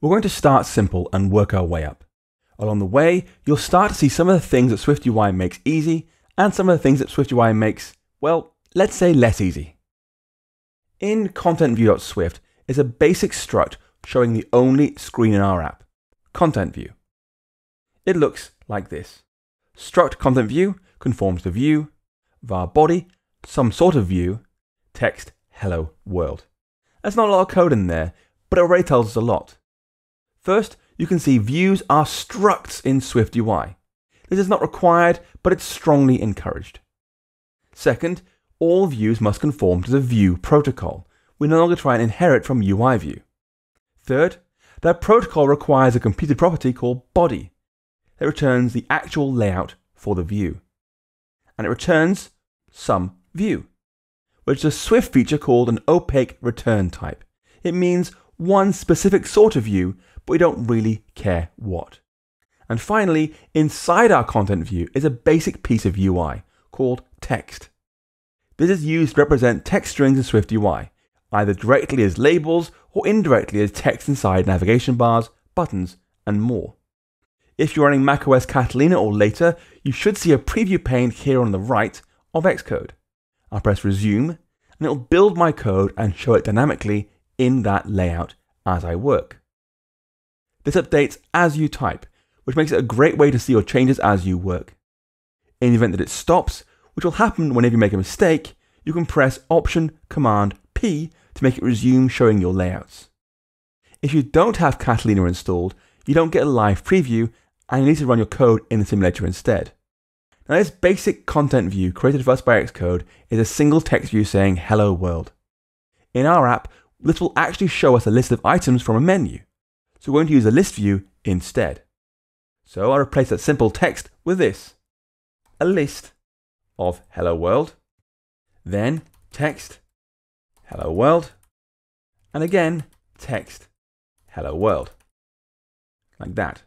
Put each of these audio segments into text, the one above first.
We're going to start simple and work our way up. Along the way, you'll start to see some of the things that SwiftUI makes easy and some of the things that SwiftUI makes, well, let's say less easy. In ContentView.swift is a basic struct showing the only screen in our app, ContentView. It looks like this. Struct ContentView conforms to view, var body, some sort of view, text hello world. There's not a lot of code in there, but it already tells us a lot. First, you can see views are structs in SwiftUI. This is not required, but it's strongly encouraged. Second, all views must conform to the view protocol. We no longer try and inherit from UI view. Third, that protocol requires a computed property called body that returns the actual layout for the view. And it returns some view, which is a Swift feature called an opaque return type. It means one specific sort of view, but we don't really care what. And finally, inside our content view is a basic piece of UI called text. This is used to represent text strings in Swift UI, either directly as labels or indirectly as text inside navigation bars, buttons, and more. If you're running macOS Catalina or later, you should see a preview pane here on the right of Xcode. I'll press resume and it'll build my code and show it dynamically in that layout as I work. This updates as you type, which makes it a great way to see your changes as you work. In the event that it stops, which will happen whenever you make a mistake, you can press Option Command P to make it resume showing your layouts. If you don't have Catalina installed, you don't get a live preview and you need to run your code in the simulator instead. Now this basic content view created for us by Xcode is a single text view saying hello world. In our app, this will actually show us a list of items from a menu. So we're going to use a list view instead. So I replace that simple text with this. A list of hello world, then text hello world, and again text hello world. Like that.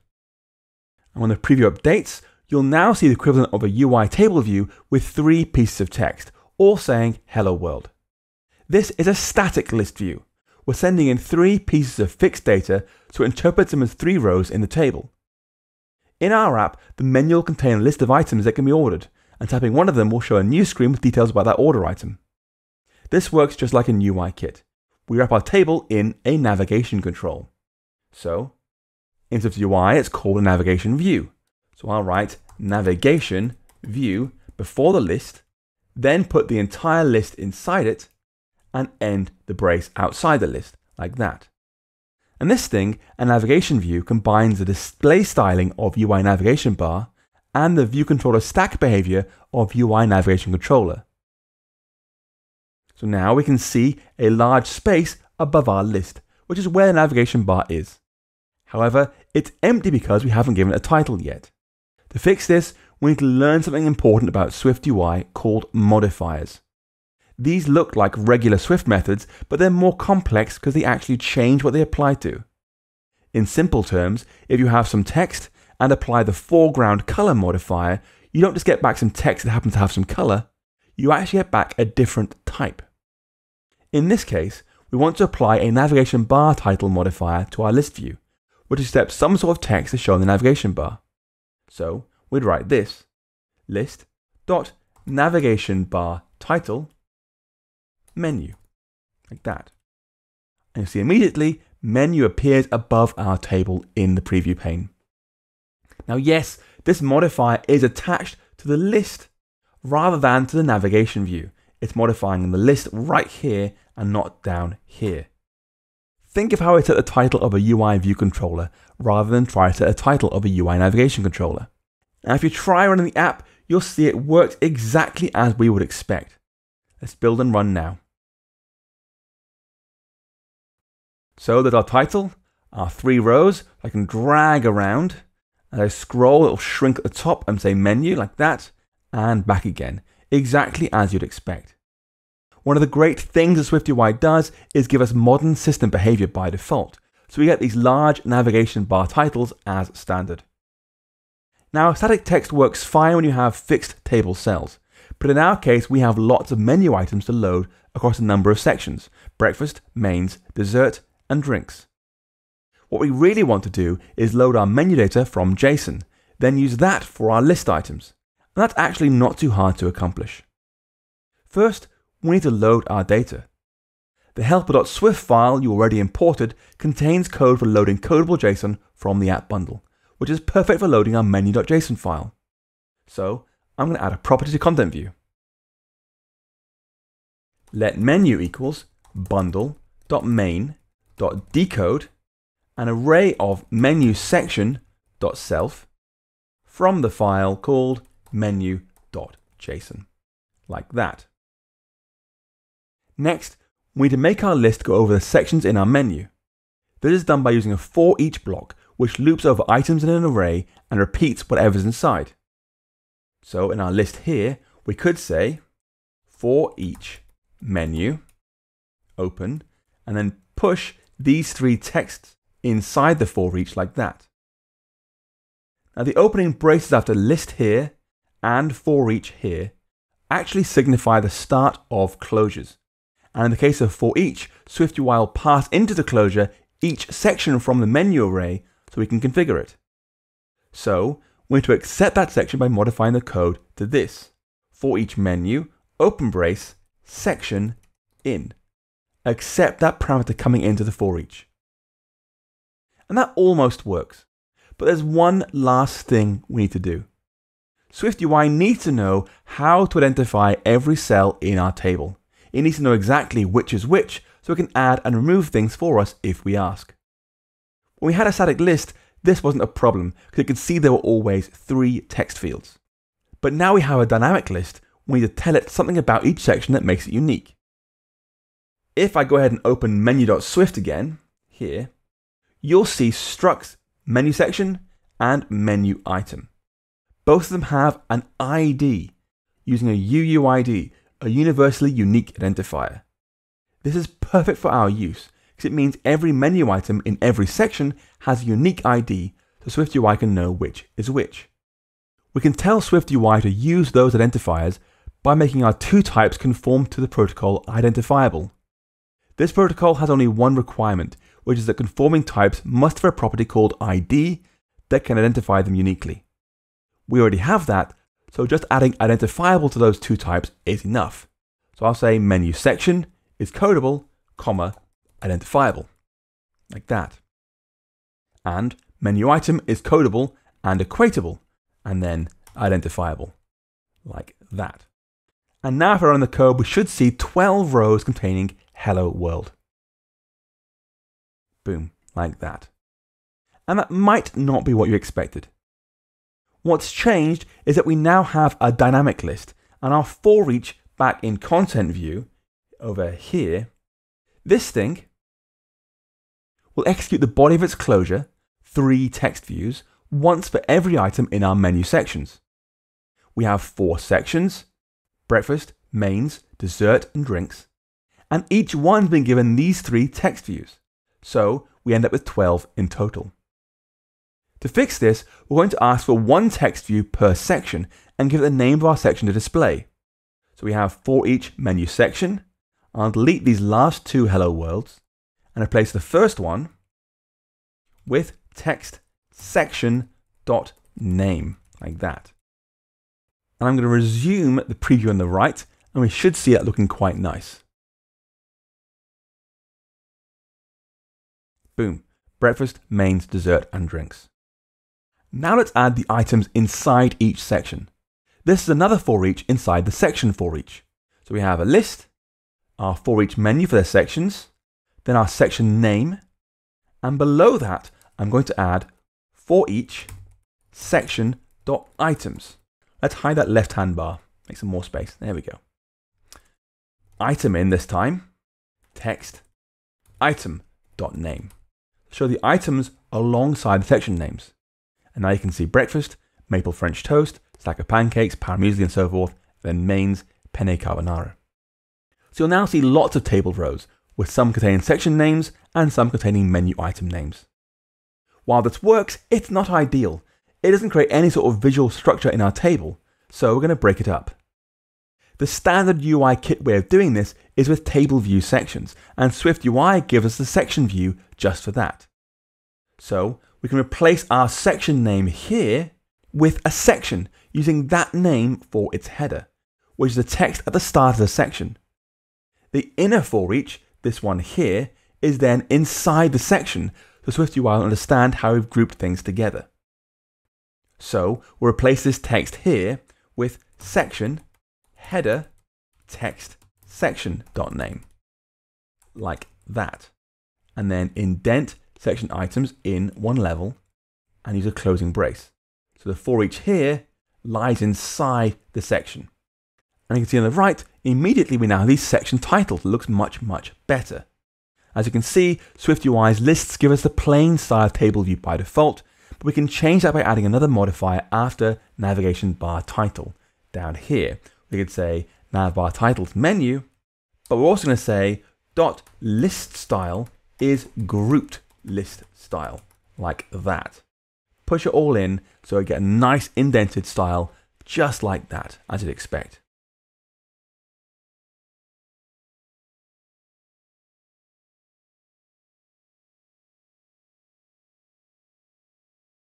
And when the preview updates, you'll now see the equivalent of a UI table view with three pieces of text, all saying hello world. This is a static list view. We're sending in three pieces of fixed data, to interpret them as three rows in the table. In our app, the menu will contain a list of items that can be ordered, and tapping one of them will show a new screen with details about that order item. This works just like a UI kit. We wrap our table in a navigation control. So, in Swift UI, it's called a navigation view. So I'll write navigation view before the list, then put the entire list inside it, and end the brace outside the list, like that. And this thing, a navigation view, combines the display styling of UI navigation bar and the view controller stack behavior of UI navigation controller. So now we can see a large space above our list, which is where the navigation bar is. However, it's empty because we haven't given it a title yet. To fix this, we need to learn something important about Swift UI called modifiers. These look like regular Swift methods, but they're more complex because they actually change what they apply to. In simple terms, if you have some text and apply the foreground color modifier, you don't just get back some text that happens to have some color, you actually get back a different type. In this case, we want to apply a navigation bar title modifier to our list view, which accepts some sort of text as shown in the navigation bar. So we'd write this list dot navigation bar title menu, like that. And you see immediately, menu appears above our table in the preview pane. Now, yes, this modifier is attached to the list rather than to the navigation view. It's modifying the list right here and not down here. Think of how it's at the title of a UI view controller rather than try to at a title of a UI navigation controller. Now, if you try running the app, you'll see it works exactly as we would expect. Let's build and run now. So there's our title, our three rows. I can drag around. As I scroll, it'll shrink at the top and say menu like that, and back again, exactly as you'd expect. One of the great things that SwiftUI does is give us modern system behavior by default, so we get these large navigation bar titles as standard. Now, static text works fine when you have fixed table cells, but in our case, we have lots of menu items to load across a number of sections breakfast, mains, dessert, and drinks. What we really want to do is load our menu data from JSON, then use that for our list items. And that's actually not too hard to accomplish. First, we need to load our data. The helper.swift file you already imported contains code for loading codable JSON from the app bundle, which is perfect for loading our menu.json file. So I'm going to add a property to content view. Let menu equals bundle.main.decode an array of menu section.self from the file called menu.json, like that. Next, we need to make our list go over the sections in our menu. This is done by using a for each block, which loops over items in an array and repeats whatever's inside. So in our list here, we could say for each menu, open, and then push these three texts inside the for each like that. Now the opening braces after list here and for each here actually signify the start of closures. And in the case of for each, SwiftUI will pass into the closure each section from the menu array so we can configure it. So we need to accept that section by modifying the code to this. For each menu, open brace, section, in. Accept that parameter coming into the for each. And that almost works. But there's one last thing we need to do. SwiftUI needs to know how to identify every cell in our table. It needs to know exactly which is which so it can add and remove things for us if we ask. When we had a static list, this wasn't a problem because it could see there were always three text fields. But now we have a dynamic list, we need to tell it something about each section that makes it unique. If I go ahead and open menu.swift again, here, you'll see structs menu section and menu item. Both of them have an ID using a UUID, a universally unique identifier. This is perfect for our use because it means every menu item in every section has a unique ID so SwiftUI can know which is which. We can tell SwiftUI to use those identifiers by making our two types conform to the protocol identifiable. This protocol has only one requirement, which is that conforming types must have a property called ID that can identify them uniquely. We already have that, so just adding identifiable to those two types is enough. So I'll say menu section is codable, comma, identifiable, like that. And menu item is codable and equatable, and then identifiable, like that. And now if I run the code, we should see 12 rows containing hello world. Boom, like that. And that might not be what you expected. What's changed is that we now have a dynamic list and our for each back in content view over here, this thing will execute the body of its closure, three text views, once for every item in our menu sections. We have four sections, breakfast, mains, dessert, and drinks, and each one's been given these three text views. So we end up with 12 in total. To fix this, we're going to ask for one text view per section and give it the name of our section to display. So we have for each menu section. I'll delete these last two hello worlds and replace the first one with text section dot name like that. And I'm going to resume the preview on the right and we should see it looking quite nice. Boom. Breakfast, mains, dessert, and drinks. Now let's add the items inside each section. This is another for each inside the section for each. So we have a list, our for each menu for their sections, then our section name, and below that, I'm going to add for each section dot items. Let's hide that left hand bar, make some more space. There we go. Item in this time, text, item dot name. Show the items alongside the section names. And now you can see breakfast, maple French toast, stack of pancakes, muesli, and so forth, then mains, penne carbonara. So you'll now see lots of table rows, with some containing section names and some containing menu item names. While this works, it's not ideal. It doesn't create any sort of visual structure in our table, so we're going to break it up. The standard UI kit way of doing this is with table view sections, and Swift UI gives us the section view just for that. So we can replace our section name here with a section using that name for its header, which is the text at the start of the section. The inner for each, this one here, is then inside the section, so SwiftUI will understand how we've grouped things together. So we'll replace this text here with section header text section dot name, like that. And then indent section items in one level and use a closing brace. So the for each here lies inside the section. And you can see on the right, immediately we now have these section titles. It looks much, much better. As you can see, SwiftUI's lists give us the plain style table view by default, but we can change that by adding another modifier after navigation bar title. Down here, we could say navbar titles menu, but we're also going to say dot list style is grouped list style, like that. Push it all in so we get a nice indented style just like that, as you'd expect.